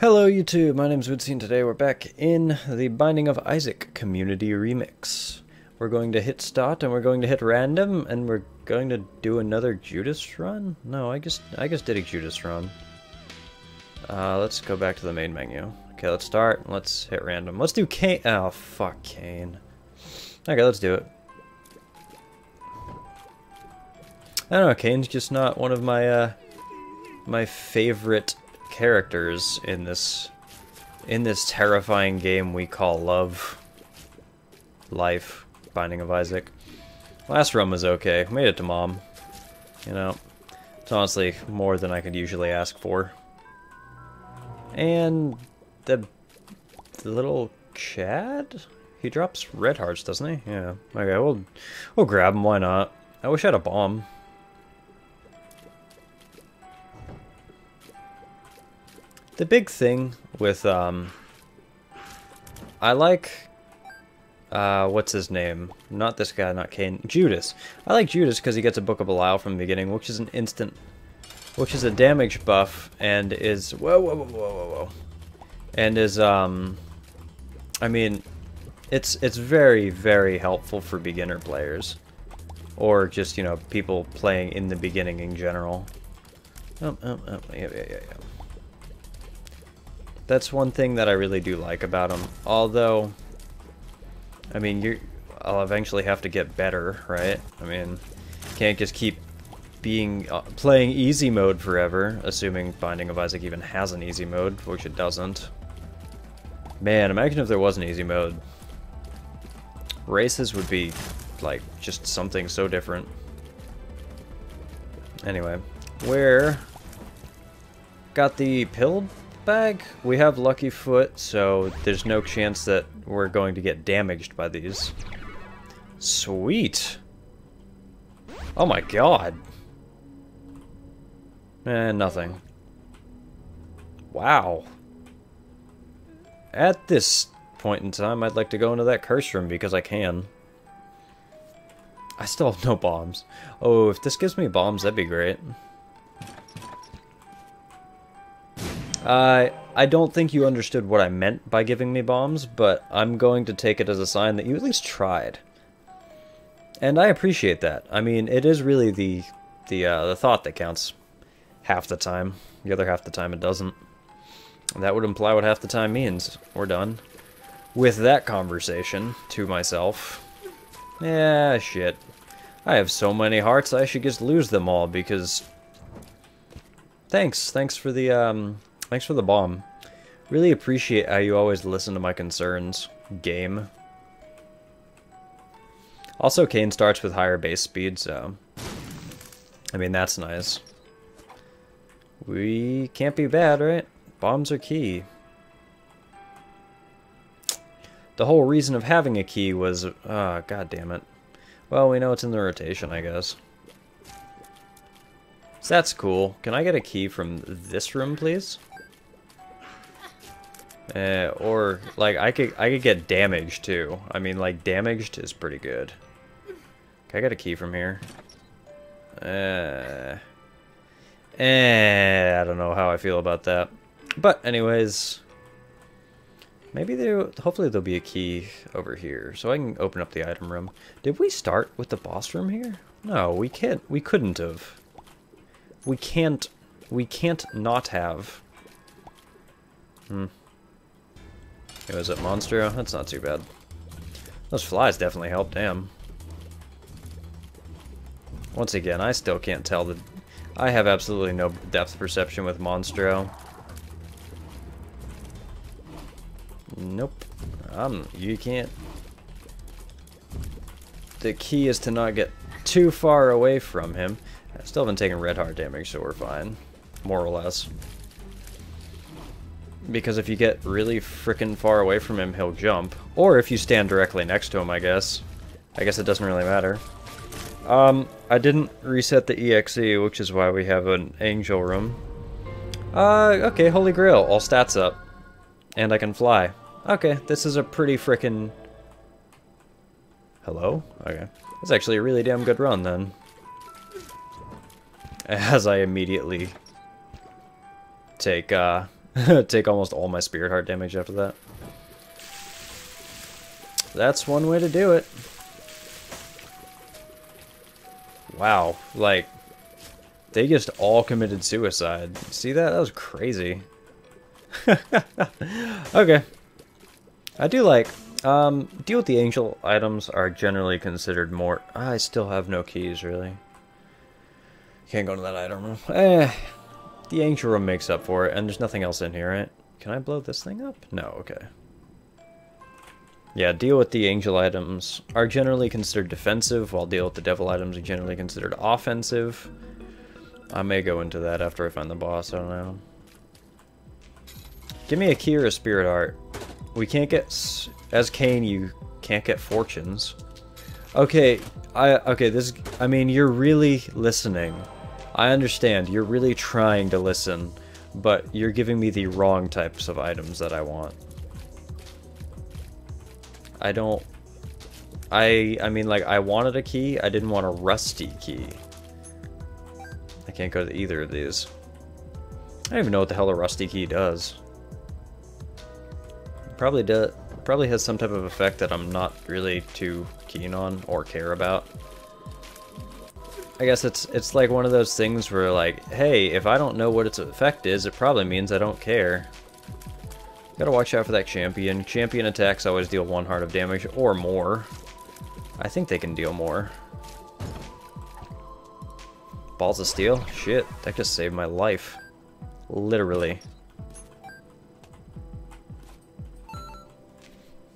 Hello YouTube, my name's Woodsy and today we're back in the Binding of Isaac Community Remix. We're going to hit start and we're going to hit random and we're going to do another Judas run? No, I just I guess did a Judas run. Uh, let's go back to the main menu. Okay, let's start. Let's hit random. Let's do Cain. Oh, fuck Cain. Okay, let's do it. I don't know, Cain's just not one of my, uh, my favorite characters in this, in this terrifying game we call love. Life. Binding of Isaac. Last run was okay. Made it to mom. You know, it's honestly more than I could usually ask for. And the, the little Chad? He drops red hearts, doesn't he? Yeah. Okay, we'll, we'll grab him, why not? I wish I had a bomb. The big thing with, um... I like... Uh, what's his name? Not this guy, not Cain. Judas. I like Judas because he gets a Book of Belial from the beginning, which is an instant... Which is a damage buff, and is... Whoa, whoa, whoa, whoa, whoa, whoa. And is, um... I mean, it's it's very, very helpful for beginner players. Or just, you know, people playing in the beginning in general. Oh, oh, oh, yeah, yeah, yeah, yeah. That's one thing that I really do like about him. Although, I mean, you I'll eventually have to get better, right? I mean, can't just keep being uh, playing easy mode forever, assuming Binding of Isaac even has an easy mode, which it doesn't. Man, imagine if there was an easy mode. Races would be, like, just something so different. Anyway, where got the pill bag. We have Lucky Foot, so there's no chance that we're going to get damaged by these. Sweet. Oh my god. Eh, nothing. Wow. At this point in time, I'd like to go into that curse room because I can. I still have no bombs. Oh, if this gives me bombs, that'd be great. Uh, I don't think you understood what I meant by giving me bombs, but I'm going to take it as a sign that you at least tried. And I appreciate that. I mean, it is really the the uh, the thought that counts half the time. The other half the time it doesn't. That would imply what half the time means. We're done. With that conversation to myself. Yeah, shit. I have so many hearts, I should just lose them all because... Thanks. Thanks for the, um, Thanks for the bomb. Really appreciate how you always listen to my concerns. Game. Also, Cain starts with higher base speed, so... I mean, that's nice. We can't be bad, right? Bombs are key. The whole reason of having a key was... Ah, oh, god damn it. Well, we know it's in the rotation, I guess. So that's cool. Can I get a key from this room, please? Uh, or like I could I could get damaged too. I mean like damaged is pretty good. Can I got a key from here? Uh, eh, I don't know how I feel about that. But anyways, maybe there. Hopefully there'll be a key over here, so I can open up the item room. Did we start with the boss room here? No, we can't. We couldn't have. We can't. We can't not have. Hmm. It was it Monstro? That's not too bad. Those flies definitely help, damn. Once again, I still can't tell the... I have absolutely no depth perception with Monstro. Nope. Um, you can't... The key is to not get too far away from him. I still haven't taken red heart damage, so we're fine. More or less. Because if you get really freaking far away from him, he'll jump. Or if you stand directly next to him, I guess. I guess it doesn't really matter. Um, I didn't reset the EXE, which is why we have an angel room. Uh, okay, Holy Grail, all stats up. And I can fly. Okay, this is a pretty freaking... Hello? Okay. It's actually a really damn good run, then. As I immediately take, uh, Take almost all my spirit heart damage after that. That's one way to do it. Wow, like, they just all committed suicide. See that? That was crazy. okay. I do like, um, deal with the angel items are generally considered more, I still have no keys, really. Can't go to that item room. Eh, the angel room makes up for it, and there's nothing else in here, right? Can I blow this thing up? No, okay. Yeah, deal with the angel items are generally considered defensive, while deal with the devil items are generally considered offensive. I may go into that after I find the boss, I don't know. Give me a key or a spirit heart. We can't get... As Cain, you can't get fortunes. Okay, I... Okay, this... I mean, you're really listening. I understand, you're really trying to listen, but you're giving me the wrong types of items that I want. I don't... I I mean, like, I wanted a key, I didn't want a rusty key. I can't go to either of these. I don't even know what the hell a rusty key does. Probably does. Probably has some type of effect that I'm not really too keen on or care about. I guess it's it's like one of those things where like, hey, if I don't know what its effect is, it probably means I don't care. Gotta watch out for that champion. Champion attacks always deal one heart of damage or more. I think they can deal more. Balls of steel? Shit, that just saved my life. Literally.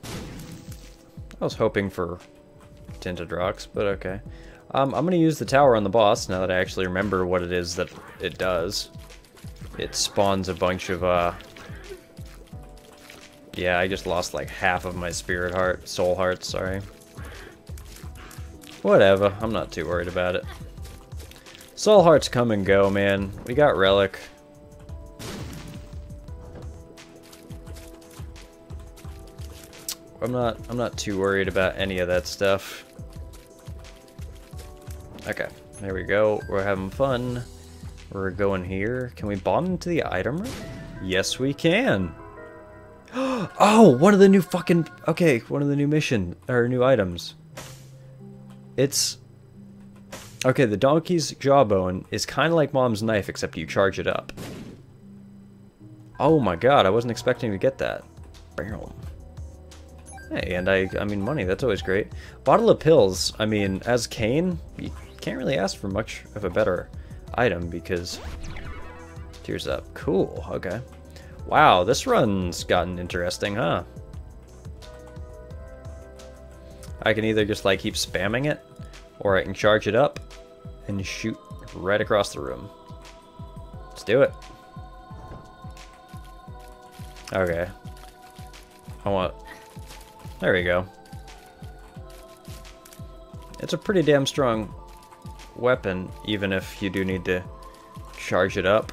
I was hoping for tinted rocks, but okay. Um, I'm going to use the tower on the boss now that I actually remember what it is that it does. It spawns a bunch of, uh... Yeah, I just lost like half of my spirit heart, soul heart, sorry. Whatever, I'm not too worried about it. Soul hearts come and go, man. We got relic. I'm not I'm not too worried about any of that stuff. Okay, there we go. We're having fun. We're going here. Can we bomb into the item room? Yes, we can. oh, one of the new fucking... Okay, one of the new mission, or new items. It's... Okay, the donkey's jawbone is kind of like mom's knife, except you charge it up. Oh my god, I wasn't expecting to get that. Bam. Hey, and I, I mean, money, that's always great. Bottle of pills, I mean, as you can't really ask for much of a better item because... Tears up. Cool, okay. Wow, this run's gotten interesting, huh? I can either just, like, keep spamming it, or I can charge it up and shoot right across the room. Let's do it. Okay. I want... There we go. It's a pretty damn strong weapon, even if you do need to charge it up.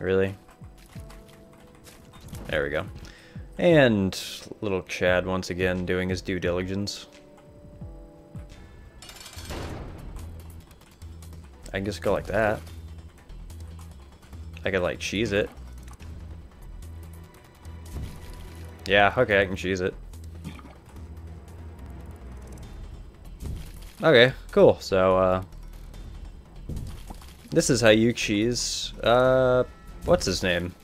Really? There we go. And little Chad once again doing his due diligence. I can just go like that. I could like cheese it. Yeah, okay, I can cheese it. Okay, cool. So, uh... This is cheese, uh... What's his name?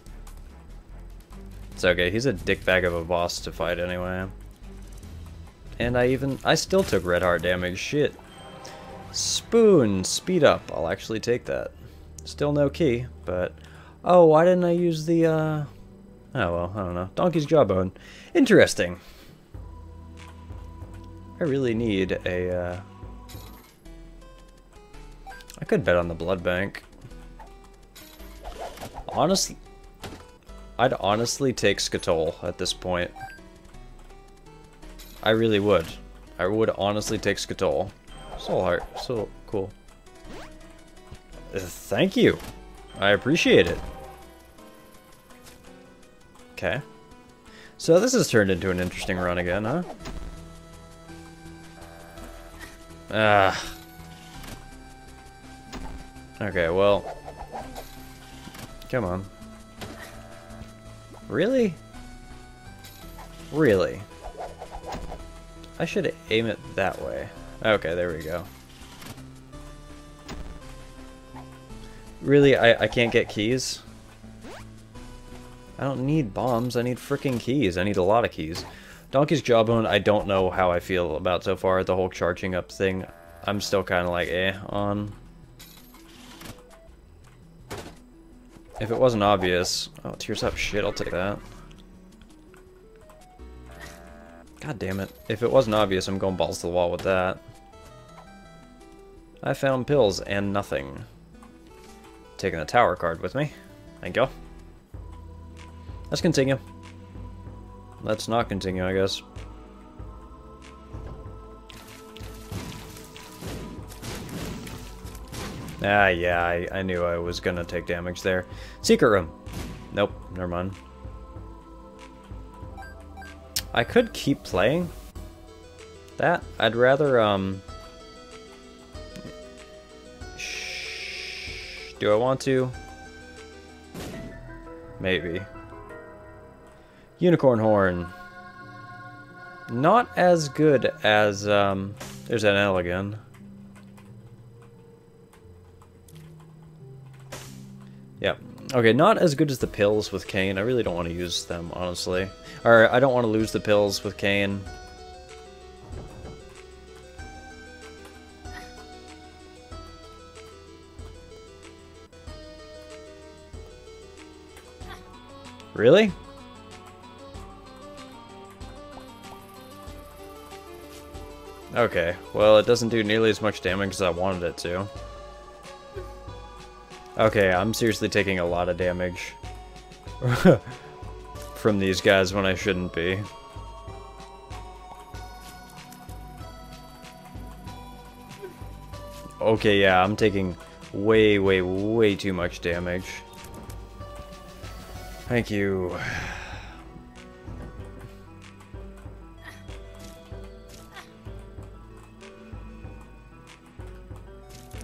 It's okay, he's a dickbag of a boss to fight anyway. And I even... I still took red heart damage, shit. Spoon, speed up. I'll actually take that. Still no key, but... Oh, why didn't I use the, uh... Oh, well, I don't know. Donkey's Jawbone. Interesting. I really need a, uh... I could bet on the blood bank. Honestly, I'd honestly take Skatole at this point. I really would. I would honestly take Skatole. Soul Heart, so cool. Thank you. I appreciate it. Okay. So this has turned into an interesting run again, huh? Ah. Okay, well, Come on. Really? Really? I should aim it that way. Okay, there we go. Really, I, I can't get keys? I don't need bombs, I need freaking keys. I need a lot of keys. Donkey's Jawbone, I don't know how I feel about so far. The whole charging up thing, I'm still kind of like, eh, on. If it wasn't obvious... Oh, tears up. Shit, I'll take that. God damn it. If it wasn't obvious, I'm going balls to the wall with that. I found pills and nothing. Taking the tower card with me. Thank you. Let's continue. Let's not continue, I guess. Ah, yeah, I, I knew I was gonna take damage there. Secret room. Nope, never mind. I could keep playing that. I'd rather, um... Shh. Do I want to? Maybe. Unicorn horn. Not as good as, um... There's an L Yep. Okay, not as good as the pills with Cain. I really don't want to use them, honestly. Or, I don't want to lose the pills with Cain. Really? Okay, well it doesn't do nearly as much damage as I wanted it to. Okay, I'm seriously taking a lot of damage from these guys when I shouldn't be. Okay, yeah, I'm taking way, way, way too much damage. Thank you.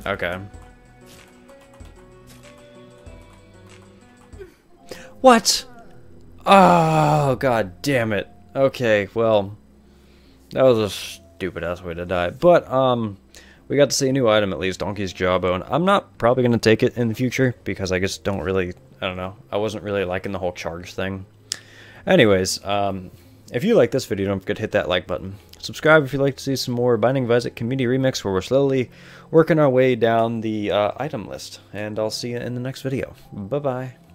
Okay. What? Oh, god damn it. Okay, well, that was a stupid ass way to die. But, um, we got to see a new item at least, Donkey's Jawbone. I'm not probably going to take it in the future because I just don't really, I don't know, I wasn't really liking the whole charge thing. Anyways, um, if you like this video, don't forget to hit that like button. Subscribe if you'd like to see some more Binding of Isaac Community Remix where we're slowly working our way down the uh, item list. And I'll see you in the next video. Bye-bye.